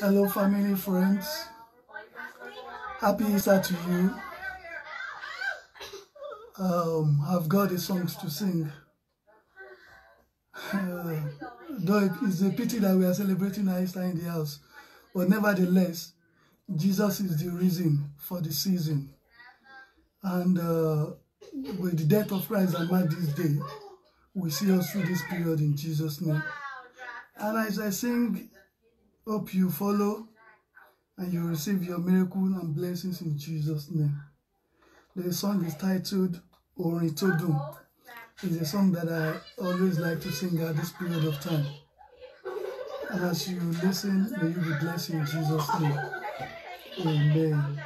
Hello, family, friends. Happy Easter to you. Um, I've got the songs to sing. Uh, though it's a pity that we are celebrating Easter in the house, but nevertheless, Jesus is the reason for the season. And uh, with the death of Christ and mark this day, we see us through this period in Jesus' name. And as I sing, hope you follow and you receive your miracle and blessings in Jesus' name. The song is titled Orin Todun. It's a song that I always like to sing at this period of time. And as you listen, may you be blessed in Jesus' name. Amen.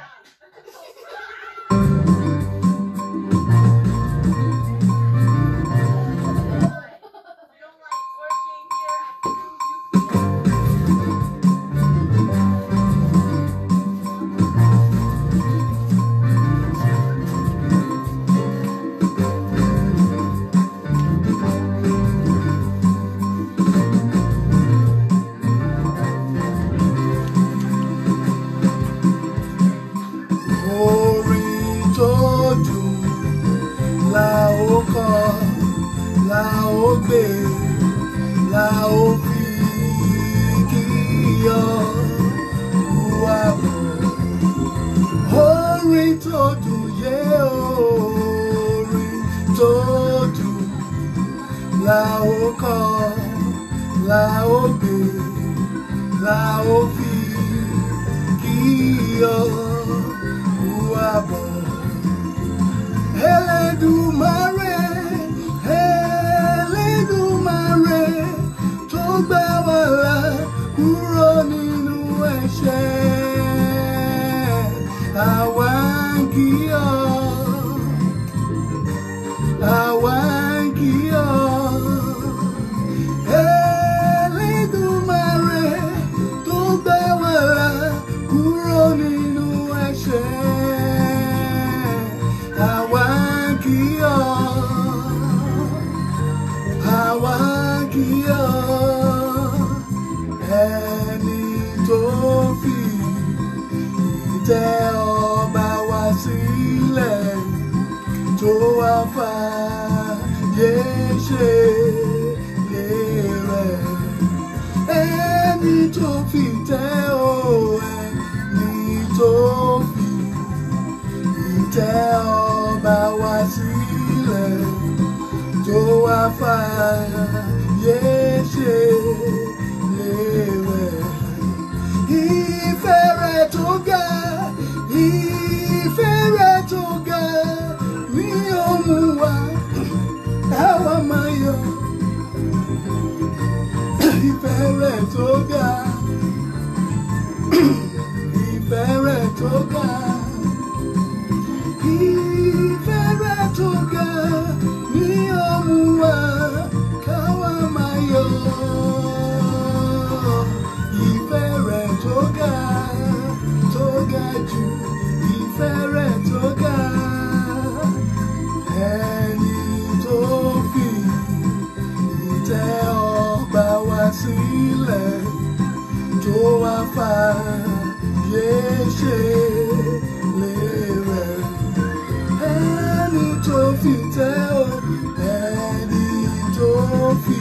Gbé, la ó fi kí ọ wá bọ̀. Tó dùn yé orin tó dùn la ó la ó la ó fi kí ọ wá bọ̀. Ń ọba wá sílẹ̀ tó wá fàyè ṣe lé rẹ̀. Ìfẹ́ tó ga, ìfẹ́ tó ga àwa máa yọ̀. Ìfẹ́ tó ga, ṣe lé rẹ̀. Ẹni tó fi tẹ́ o, ẹni tó fi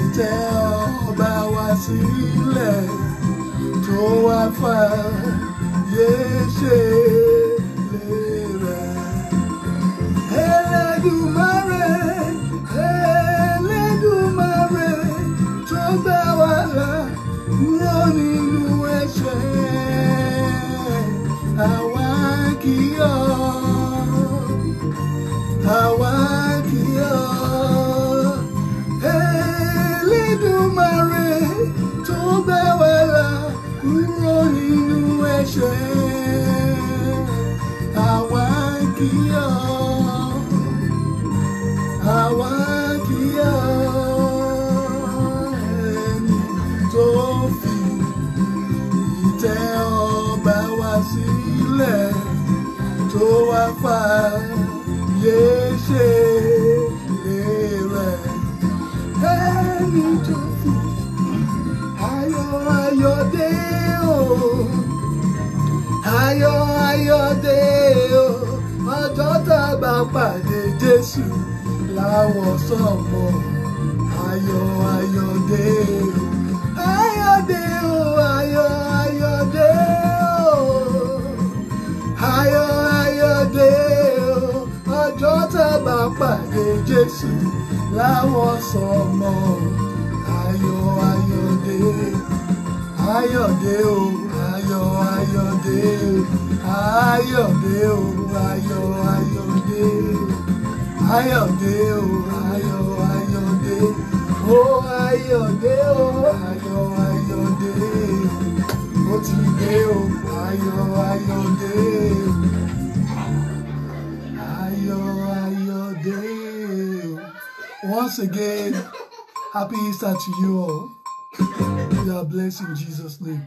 ìtẹ́ ọba wá sílẹ̀ tó wá fàyè ṣe lé rẹ̀. ṣe. Àwa kì í yọ̀. Àwa kì í wa sílẹ̀ tó wá fà yé ṣe lè rẹ̀. Ẹni tó. ayọ̀ ayọ̀ dé o. Ọjọ́ tá a bá pàdé Jésù láwọn sọ̀mọ́. Ayọ̀ ayọ̀ dé o. Ayọ̀ dé o ayọ̀ ayọ̀ dé o. Ayọ̀ ayọ̀ dé o. Ọjọ́ tá a bá pàdé Jésù láwọn sọ̀mọ́. Ayọ̀ ayọ̀ dé. Ayọ̀ dé o. ayọ̀ ayọ̀ dé o ó ti dé o ayọ̀ ayọ̀ dé o ayọ̀ ayọ̀ dé o. Once again, happy Easter to you all. You are blessed in Jesus' name.